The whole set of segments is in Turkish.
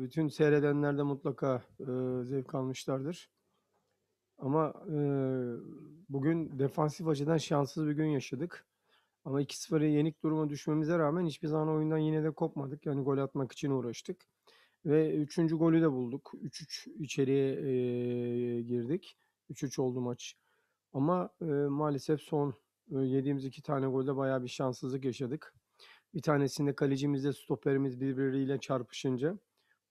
Bütün seyredenler de mutlaka, zevk almışlardır. Ama, bugün defansif açıdan şanssız bir gün yaşadık. Ama 2-0 yenik duruma düşmemize rağmen hiçbir zaman oyundan yine de kopmadık. Yani gol atmak için uğraştık ve 3. golü de bulduk. 3-3 içeriye, girdik. 3-3 oldu maç. Ama, maalesef son, yediğimiz 2 tane golde bayağı bir şanssızlık yaşadık. Bir tanesinde kalecimizle stoperimiz birbiriyle çarpışınca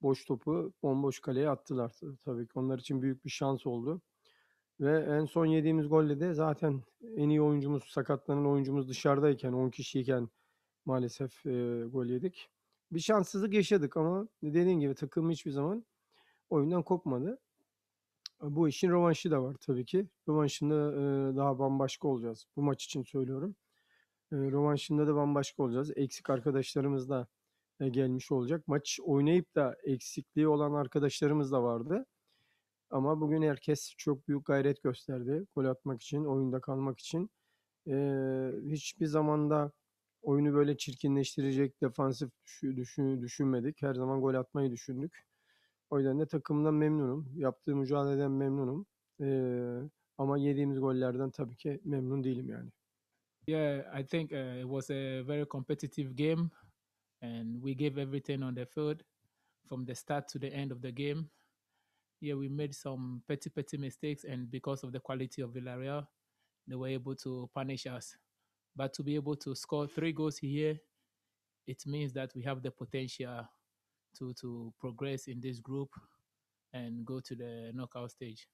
boş topu bomboş kaleye attılar. Tabii ki onlar için büyük bir şans oldu ve en son yediğimiz golle de zaten en iyi oyuncumuz, sakatlanan oyuncumuz dışarıdayken, 10 kişiyken maalesef, eee, gol yedik. Bir şanssızlık yaşadık ama dediğin gibi takım hiçbir zaman oyundan kopmadı. Bu işin rövanşı da var tabii ki. Rövanşında, ııı, daha bambaşka olacağız. Bu maç için söylüyorum. Eee, rövanşında da bambaşka olacağız. Eksik arkadaşlarımız da, eee, gelmiş olacak. Maç oynayıp da eksikliği olan arkadaşlarımız da vardı. Ama bugün herkes çok büyük gayret gösterdi gol atmak için, oyunda kalmak için. Eee, hiçbir zaman da oyunu böyle çirkinleştirecek defansif düşü düşü düşünmedik. Her zaman gol atmayı düşündük. O yüzden de takımdan memnunum. Yaptığı mücadeleden memnunum. Eee, ama yediğimiz gollerden tabii ki memnun değilim yani. Yeah, I think, uh, it was a very competitive game, and we gave everything on the field from the start to the end of the game. Yeah, we made some petty, petty mistakes, and because of the quality of Villarreal, they were able to punish us. But to be able to score 3 goals here, it means that we have the potential to to progress in this group and go to the knockout stage.